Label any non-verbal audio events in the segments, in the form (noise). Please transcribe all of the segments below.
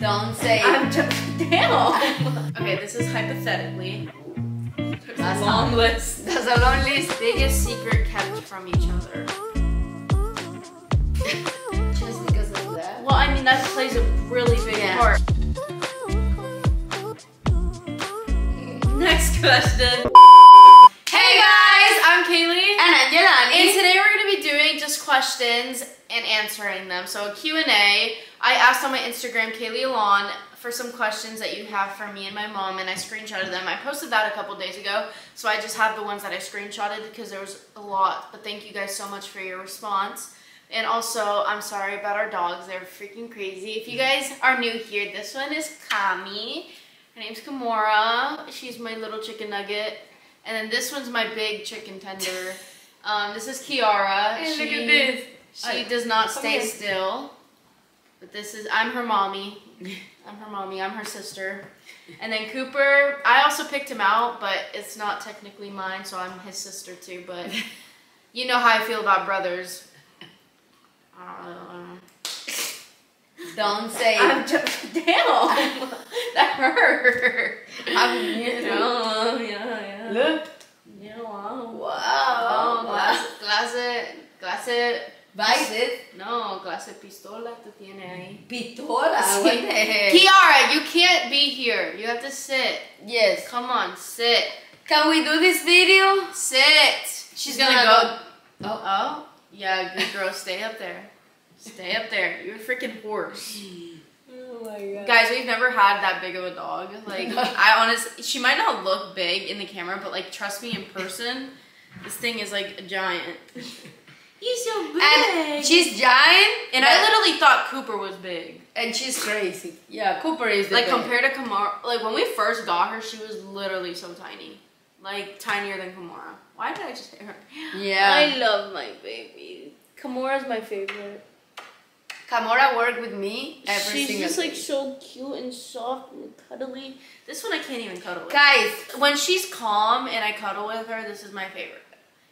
Don't say I'm just damn. okay, this is hypothetically. There's That's a long list. That's a long list. Biggest secret kept from each other. (laughs) Just because of that. Well, I mean that plays a really big Yeah. part. Next question. Hey guys, I'm Keilly. And Angelani. And today we're going to be doing just questions and answering them. So a Q&A. I asked on my Instagram, Keilly Alon, for some questions that you have for me and my mom, and I screenshotted them. I posted that a couple days ago, so I just have the ones that I screenshotted because there was a lot. But thank you guys so much for your response. And also, I'm sorry about our dogs. They're freaking crazy. If you guys are new here, this one is Kami. Her name's Kimura. She's my little chicken nugget. And then this one's my big chicken tender. (laughs) Um, this is Kiara. Hey, look She- at this. She does not stay still. But this is, I'm her mommy. (laughs) I'm her mommy. I'm her sister. (laughs) And then Cooper, I also picked him out, but it's not technically mine, so I'm his sister too. But (laughs) you know how I feel about brothers. Uh, Don't say I'm just, damn, that hurt. I'm here. Yeah, yeah, yeah. Look. Yeah, wow. Wow. Oh, clase, clase, clase, Vices. no, clase pistola tú tienes ahí. Pistola. Ah, sí. What the heck? Kiara, you can't be here. You have to sit. Yes. Come on, sit. Can we do this video? Sit. She's gonna gonna go. Oh, oh, yeah, good girl. Stay up there. Stay up there. You're a freaking horse. (gasps) Oh my god. Guys, we've never had that big of a dog. Like, (laughs) I honestly, she might not look big in the camera, but like, trust me, in person, this thing is like a giant. (laughs) He's so big. And she's giant. and I literally thought Cooper was big. and she's crazy. Yeah, Cooper is the Like best. compared to Kamara, like when we first got her, she was literally so tiny, like tinier than Kamara. Why did I just say her? Yeah. I love my baby. Kamara's my favorite. Kamora worked with me every She's single just day. like so cute and soft and cuddly. This one I can't even cuddle with. Guys, When she's calm and I cuddle with her, this is my favorite.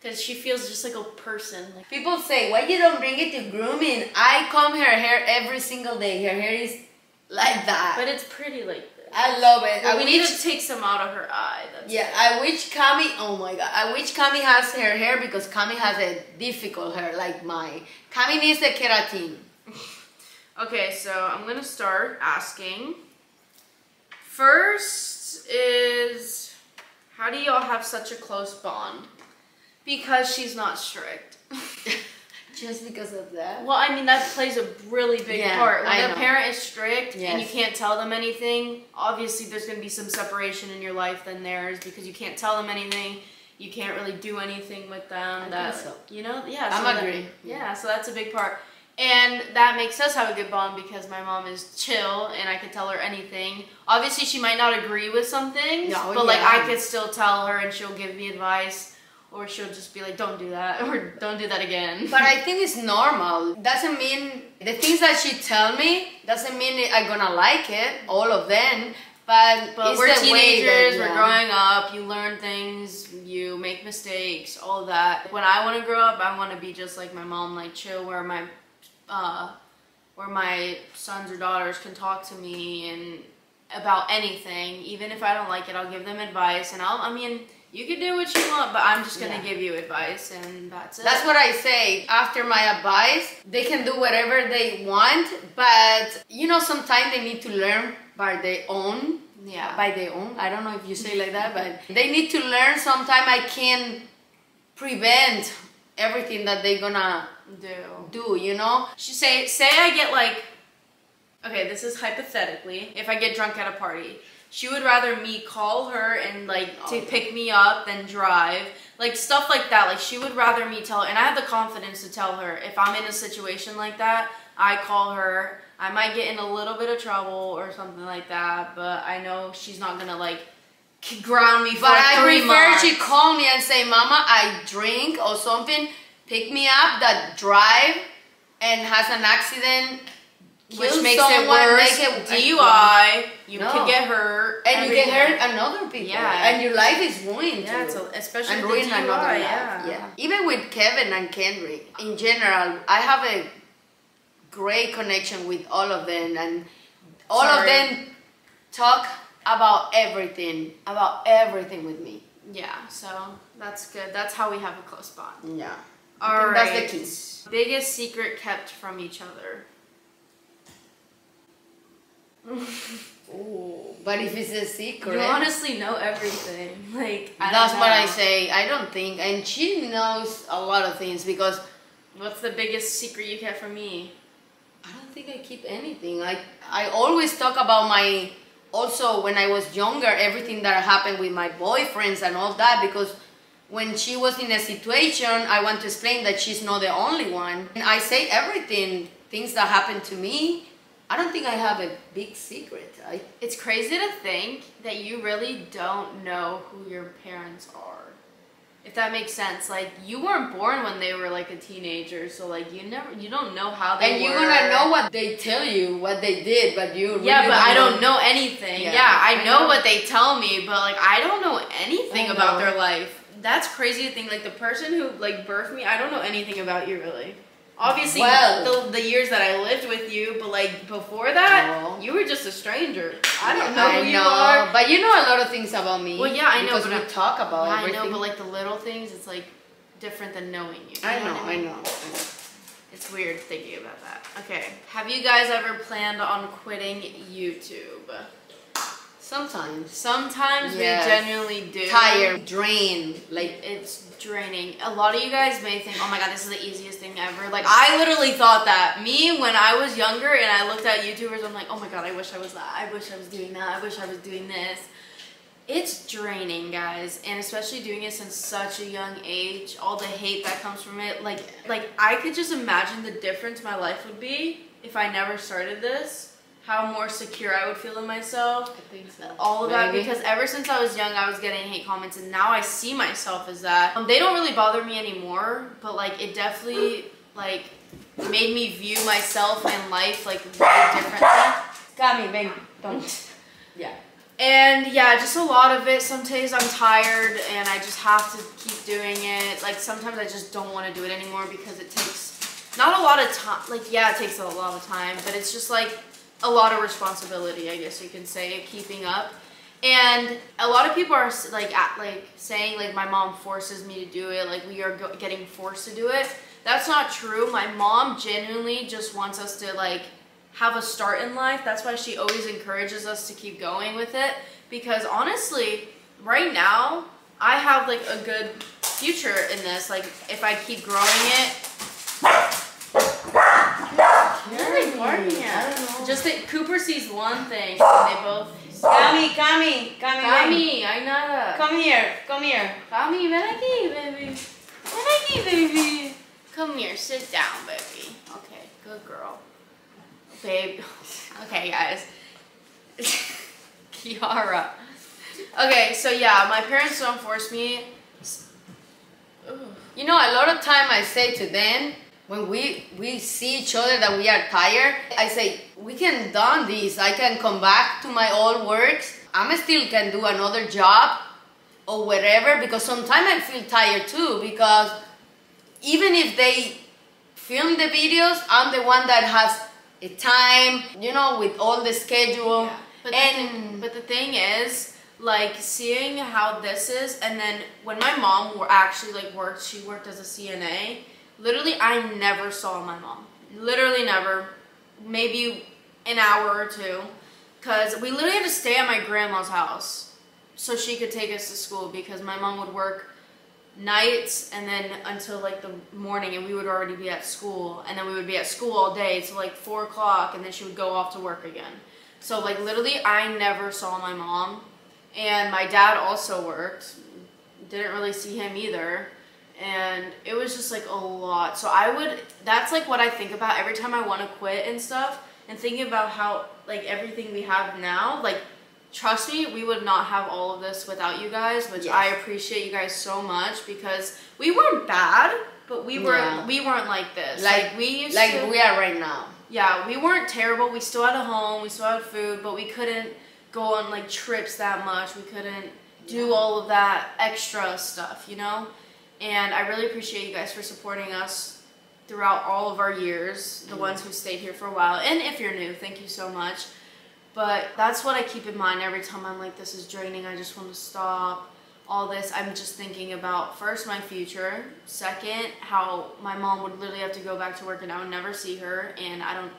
Because she feels just like a person. Like people say, why you don't bring it to grooming? I comb her hair every single day. Her hair is like that. But it's pretty like this. I love it. But I we need to take some out of her eye. That's yeah, I wish Kami, oh my god, I wish Kami has her hair because Kami has a difficult hair like mine. Kami needs a keratin. (laughs) Okay, so I'm gonna start asking. First is how do y'all have such a close bond? Because she's not strict. (laughs) Just because of that? Well, I mean that plays a really big Yeah, part. When I a know. parent is strict and you can't tell them anything, obviously there's gonna be some separation in your life than theirs because you can't tell them anything. You can't really do anything with them. I that so. you know, yeah. I'm so that- agree. yeah, so that's a big part. And that makes us have a good bond because my mom is chill and I can tell her anything. Obviously, she might not agree with some things, No, but like. I could still tell her and she'll give me advice or she'll just be like, don't do that (laughs) or don't do that again. But I think it's normal. Doesn't mean the things that she tell me doesn't mean I'm gonna like it, all of them. But, But we're teenagers, that- we're growing up, you learn things, you make mistakes, all that. When I want to grow up, I want to be just like my mom, like chill, where my, uh, where my sons or daughters can talk to me and about anything. Even if I don't like it, I'll give them advice, and I'll, I mean, you can do what you want, but I'm just gonna Yeah. give you advice, and that's it. That's what I say. After my advice, they can do whatever they want, but you know, sometimes they need to learn by their own. Yeah. By their own. I don't know if you say like that, but (laughs) they need to learn. Sometimes I can prevent everything that they're gonna do. do. You know. She say say I get like okay, this is hypothetically, if I get drunk at a party, she would rather me call her and like oh, to Oh, yeah. pick me up than drive. Like stuff like that. Like she would rather me tell and I have the confidence to tell her if I'm in a situation like that, I call her. I might get in a little bit of trouble or something like that, but I know she's not gonna like ground me for But I three prefer months. she call me and say, "Mama, I drink or something. Pick me up." That drive and has an accident, which kill makes it worse. make DUI, you No. could get hurt, and you can hurt another people. Yeah. and your life is ruined. Yeah, too. it's a, especially and ruin DUI, another life. yeah. Yeah. Even with Kevin and Kendry, in general, I have a great connection with all of them, and all of them talk about everything, about everything with me. Yeah, so that's good. That's how we have a close bond. Yeah. All right. that's the key. Biggest secret kept from each other. Ooh, but if it's a secret, You honestly know everything. (laughs) Like I that's what I say. I don't think, and she knows a lot of things because What's the biggest secret you kept from me? I don't think I keep anything. I I always talk about my also when I was younger, everything that happened with my boyfriends and all that because when she was in a situation, I want to explain that she's not the only one. And I say everything, things that happened to me. I don't think I have a big secret. I It's crazy to think that you really don't know who your parents are. If that makes sense. Like you weren't born when they were like a teenager, so like you never you don't know how they and you're were. gonna know what they tell you, what they did, but you Yeah, really but I don't know. anything. Yeah, Yeah, I, I know, know. what they tell me, but like I don't know anything I about know. their life. That's crazy to think. Like the person who like birthed me, I don't know anything about you really. Obviously, Well- the, the years that I lived with you, but like before that, Oh. you were just a stranger. I don't know I who you know, are. but you know a lot of things about me. Well, yeah, I know, because but we I- talk about I everything. know, but like the little things, it's like different than knowing you. You I know, what I mean? know. I know. It's weird thinking about that. Okay, have you guys ever planned on quitting YouTube? Sometimes Sometimes Yes. we genuinely do. tired, drained, like It's draining. A lot of you guys may think, oh my god, this is the easiest thing ever. Like, I literally thought that. Me, when I was younger and I looked at YouTubers, I'm like, oh my god, I wish I was that. I wish I was doing that. I wish I was doing this. It's draining, guys, and especially doing it since such a young age. All the hate that comes from it, like, like I could just imagine the difference my life would be if I never started this. How more secure I would feel in myself I think so. all of that Maybe. because ever since I was young, I was getting hate comments, and now I see myself as that. Um, they don't really bother me anymore, but like it definitely like made me view myself and life like very differently. Got me, ven, don't. (laughs) Yeah. And yeah, just a lot of it. Some days I'm tired and I just have to keep doing it. Like sometimes I just don't want to do it anymore because it takes not a lot of time. Like yeah, it takes a lot of time, but it's just like a lot of responsibility, I guess you can say, keeping up. And a lot of people are like at, like saying like my mom forces me to do it, like we are getting forced to do it. That's not true. My mom genuinely just wants us to like have a start in life. That's why she always encourages us to keep going with it. Because honestly, right now, I have like a good future in this. Like if I keep growing it. What are they barking I at? don't know. Just that Cooper sees one thing and they both. Cami, Cami, Cami, ven. Cami, hay nada. Come here, come here. Cami, ven aquí, baby. Ven aquí, baby. Come here, sit down, baby. Okay, good girl. Babe. (laughs) Okay, guys. (laughs) Kiara. Okay, so yeah, my parents don't force me. You know, a lot of time I say to them when we we see each other that we are tired, I say we can done this. I can come back to my old works. I'm still can do another job or whatever because sometimes I feel tired too because even if they film the videos, I'm the one that has a time, you know, with all the schedule. Yeah. But the, thing, but the thing is, like seeing how this is, and then when my mom actually like worked, she worked as a CNA. Literally, I never saw my mom. Literally never. Maybe an hour or two, cause we literally had to stay at my grandma's house so she could take us to school because my mom would work nights and then until like the morning and we would already be at school. And then we would be at school all day till like four o'clock and then she would go off to work again. So like literally i never saw my mom. And my dad also worked. Didn't really see him either and it was just like a lot so i would that's like what i think about every time i want to quit and stuff and thinking about how like everything we have now like trust me we would not have all of this without you guys which Yes. i appreciate you guys so much because we weren't bad but we were Yeah. we weren't like this Like- like, we used to. like to we are right now. yeah, we weren't terrible. We still had a home. We still had food, but we couldn't go on like trips that much. We couldn't do all of that extra stuff, you know? And I really appreciate you guys for supporting us throughout all of our years, the mm-hmm. ones who stayed here for a while. And if you're new, thank you so much. But that's what I keep in mind every time I'm like, this is draining, I just want to stop. All this, I'm just thinking about first my future, second, how my mom would literally have to go back to work and I would never see her, and I don't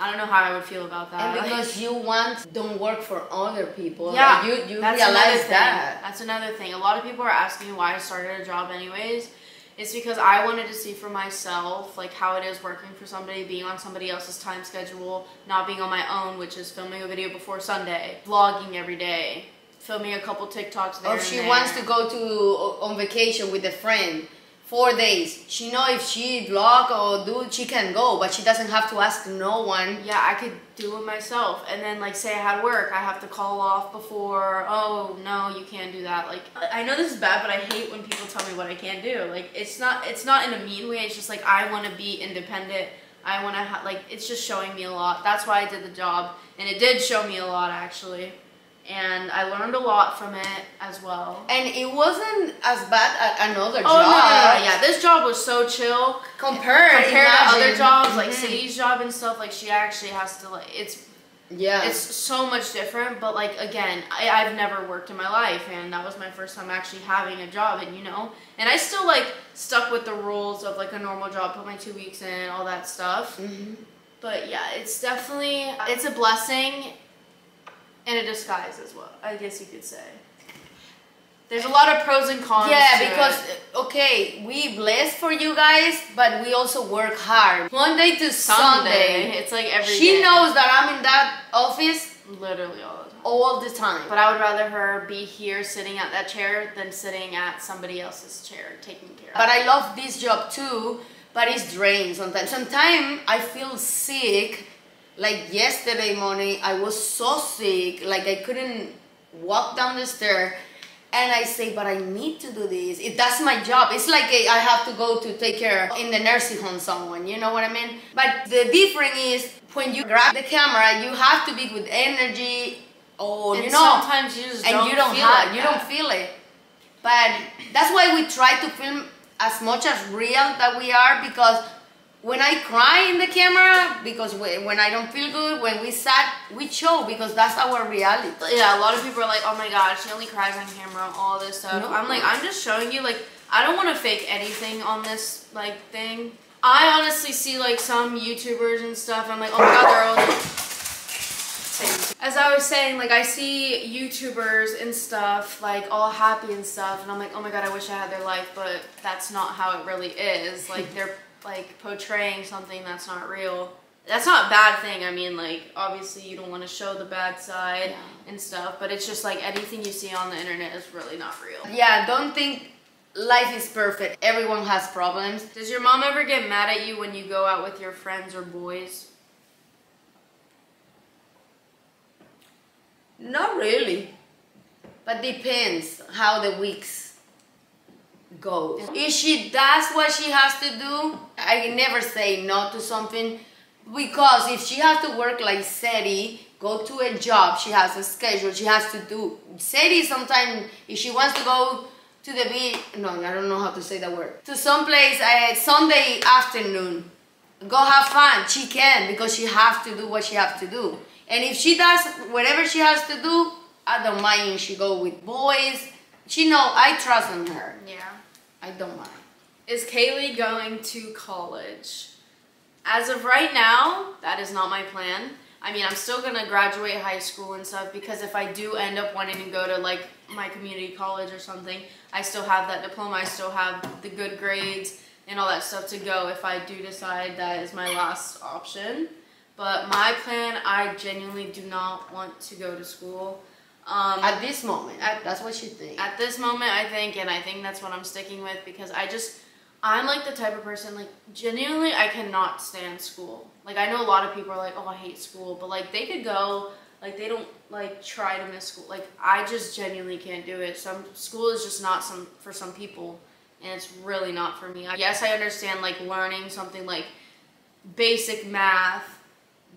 I don't know how I would feel about that. And because you want don't work for other people. Yeah, you you that's realize that. That's another thing. A lot of people are asking me why I started a job anyways. It's because I wanted to see for myself like how it is working for somebody, being on somebody else's time schedule, not being on my own, which is filming a video before Sunday, vlogging every day, filming a couple TikToks there. Or she wants to go to on vacation with a friend, four days. She know if she vlog or do, she can go, but she doesn't have to ask no one. Yeah, I could do it myself. And then, like, say I had work, I have to call off before. Oh no, you can't do that. Like, I know this is bad, but I hate when people tell me what I can't do. Like, it's not, it's not in a mean way. It's just like I want to be independent. I want to have, like, it's just showing me a lot. That's why I did the job, and it did show me a lot actually. And I learned a lot from it as well. And it wasn't as bad as another Oh job. no, no, no, yeah! This job was so chill Compared, compared to other jobs, like. City's job and stuff. Like she actually has to like it's Yeah. it's so much different but like again I, i've never worked in my life and that was my first time actually having a job and you know and i still like stuck with the rules of like a normal job put my two weeks in all that stuff Mhm. but yeah it's definitely it's a blessing and a disguise as well i guess you could say there's a lot of pros and cons Yeah, because uh, okay, we blessed for you guys, but we also work hard. Monday to Sunday, Sunday. it's like every she day. knows that I'm in that office literally all the time all the time. but I would rather her be here sitting at that chair than sitting at somebody else's chair taking care of But I love this job too, but it's drained sometimes. Sometimes I feel sick. Like yesterday morning, I was so sick, like I couldn't walk down the stair. And I say, but I need to do this. It, that's my job. It's like a, I have to go to take care in the nursing home someone. You know what I mean? But the difference is when you grab the camera, you have to be with energy. Oh, And you know, sometimes you just and don't you don't feel have like you don't feel it but that's why we try to film as much as real that we are because when i cry in the camera because when when i don't feel good when we sat we show because that's our reality Yeah, a lot of people are like, oh my god, she only cries on camera, all this stuff. No. I'm like, I'm just showing you, like, I don't want to fake anything on this, like, thing. I honestly see, like, some YouTubers and stuff, I'm like, oh my god, they're all. As I was saying, like, I see YouTubers and stuff, like, all happy and stuff, and I'm like, oh my god, I wish I had their life, but that's not how it really is. Like, (laughs) they're, like, portraying something that's not real. That's not a bad thing. I mean, like, obviously, you don't want to show the bad side Yeah. and stuff, but it's just like anything you see on the internet is really not real. yeah don't think life is perfect everyone has problems Does your mom ever get mad at you when you go out with your friends or boys? Not really. But depends how the weeks go. If she does what she has to do, I never say no to something because if she has to work like Seti, go to a job, she has a schedule, she has to do. Seti sometimes, if she wants to go to the beach, no, I don't know how to say that word, to some place uh, Sunday afternoon, go have fun. She can because she has to do what she has to do. And if she does whatever she has to do, I don't mind if she go with boys. She know I trust in her. Yeah. I don't mind. Is Keilly going to college? As of right now, that is not my plan. I mean, I'm still gonna graduate high school and stuff because if I do end up wanting to go to like my community college or something, I still have that diploma. I still have the good grades and all that stuff to go if I do decide that is my last option. But my plan, I genuinely do not want to go to school. Um, At this moment, At- that's what she thinks. at this moment i think and i think that's what i'm sticking with because i just i'm like the type of person like genuinely i cannot stand school. Like i know a lot of people are like oh i hate school but like they could go like they don't like try to miss school. Like i just genuinely can't do it. Some school is just not some for some people and it's really not for me. Yes i understand like learning something like basic math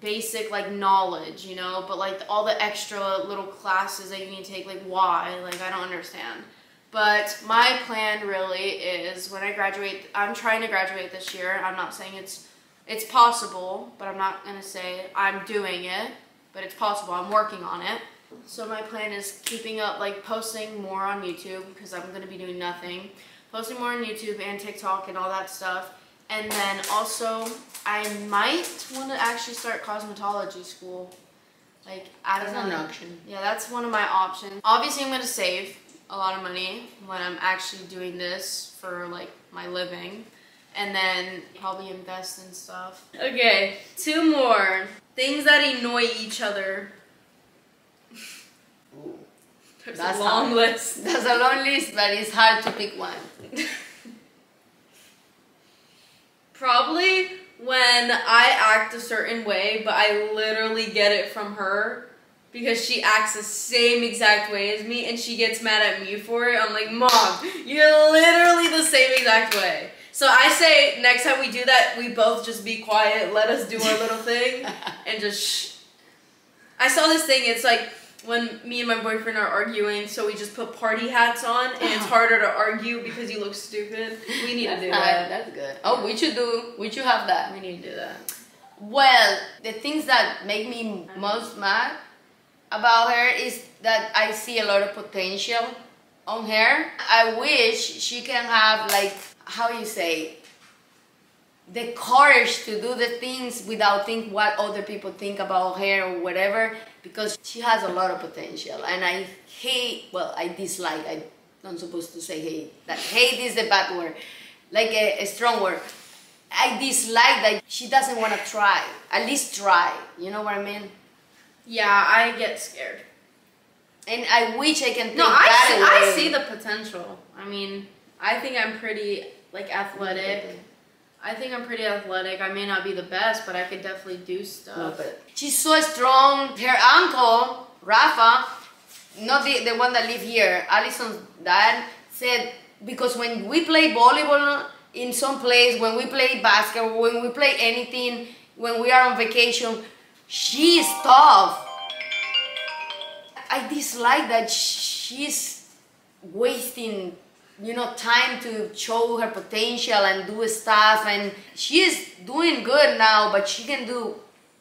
basic like knowledge, you know, but like all the extra little classes that you need to take, like why? Like I don't understand. But my plan really is when I graduate, I'm trying to graduate this year. I'm not saying it's it's possible, but I'm not gonna say I'm doing it. but it's possible. I'm working on it. So my plan is keeping up, like posting more on YouTube because I'm gonna be doing nothing. Posting more on YouTube and TikTok and all that stuff. And then also, I might want to actually start cosmetology school. Like, I don't That's know. an option. Yeah, that's one of my options. Obviously, I'm gonna save a lot of money when I'm actually doing this for like my living, and then probably invest in stuff. Okay, two more things that annoy each other. Ooh. There's That's a long hard. list. That's a long list, but it's hard to pick one. (laughs) Probably when I act a certain way, but I literally get it from her because she acts the same exact way as me and she gets mad at me for it. I'm like, Mom, you're literally the same exact way. So I say next time we do that, we both just be quiet, let us do our little thing, (laughs) and just shh. I saw this thing, it's like when me and my boyfriend are arguing, so we just put party hats on and it's (laughs) harder to argue because you look stupid. We need to do Uh, that. that's good. Oh, we should do. We should have that. We need to do that. Well, the things that make me most mad about her is that I see a lot of potential on her. I wish she can have like how you say the courage to do the things without think what other people think about her or whatever because she has a lot of potential and I hate well I dislike I not supposed to say hate that hate is the bad word like a, a strong word I dislike that she doesn't want to try at least try you know what I mean Yeah, I get scared. and I wish I can No, I that see. I see the potential. I mean, I think I'm pretty like athletic. I think I'm pretty athletic. I may not be the best, but I could definitely do No, stuff. but she's so strong. Her uncle, Rafa, not the, the one that live here, Allison's dad, said because when we play volleyball in some place, when we play basketball, when we play anything, when we are on vacation, she's tough. I dislike that she's wasting you know time to show her potential and do stuff and she's doing good now but she can do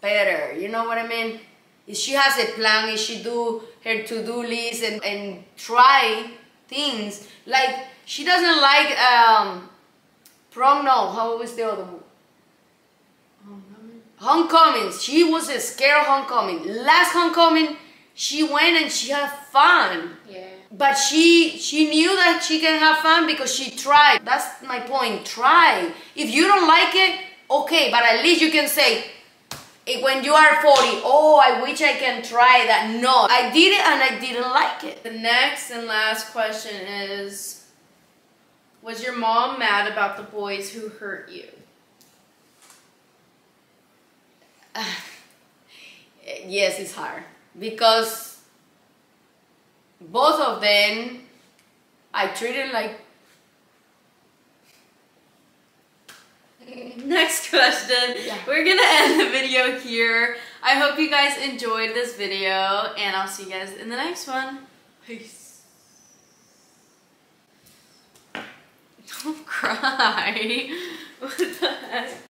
better you know what i mean? If she has a plan if she do her to-do list and, and try things like she doesn't like um prom no how was the other one? Homecoming. She was a scared of homecoming. Last homecoming she went and she had fun. Yeah. But she she knew that she can have fun because she tried. That's my point. Try. If you don't like it, okay, but at least you can say when you are 40, oh, I wish I can try that. No, I did it and I didn't like it. The next and last question is Was your mom mad about the boys who hurt you? (sighs) Yes, it's hard because both of them I treated like (laughs) Next question. Yeah. We're gonna end the video here. I hope you guys enjoyed this video, and I'll see you guys in the next one. Peace. (laughs) Don't cry. (laughs) What the heck?